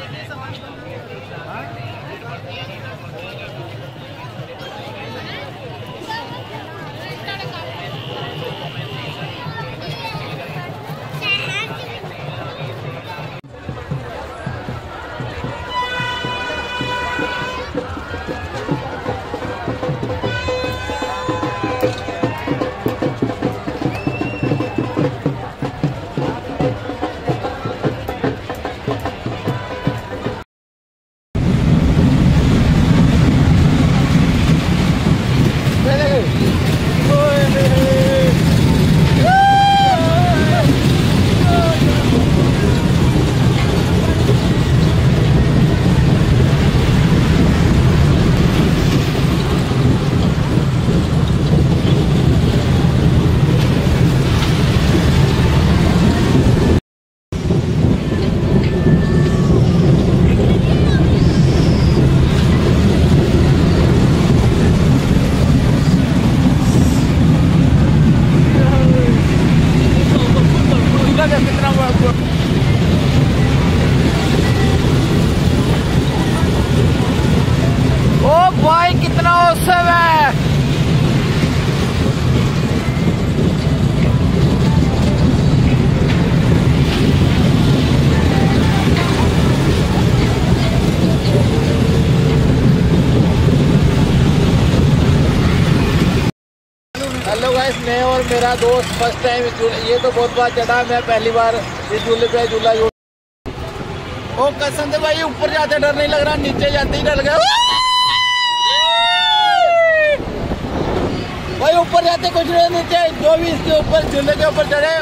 beleza, mas também. Cadê esse trambolho? मैं और मेरा दोस्त फ़र्स्ट टाइम ये तो बहुत बार चढ़ा मैं पहली बार इस झूले पे झूला झूल ओ कसम से भाई ऊपर जाते डर नहीं लग रहा नीचे जाते ही डर गया भाई ऊपर जाते कुछ नहीं नीचे जो भी इसके ऊपर झूले के ऊपर चढ़े।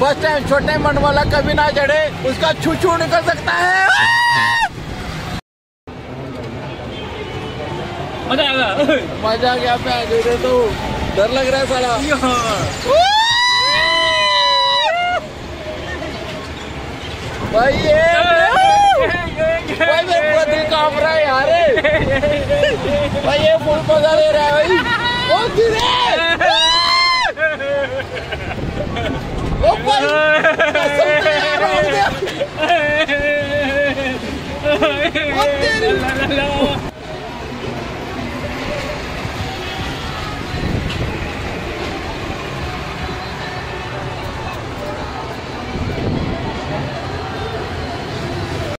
फ़र्स्ट टाइम छोटे मन वाला कभी ना चढ़े उसका छू छू निकल सकता है। मज़ा आएगा मज़ा क्या पे तो। डर लग रहा है साला। भाई ये भाई मेरा पूरा दिल काँप रहा है यार भाई ये फुल मज़ा ले रहा है भाई। ओ गिरे ओ भाई ओ तेरी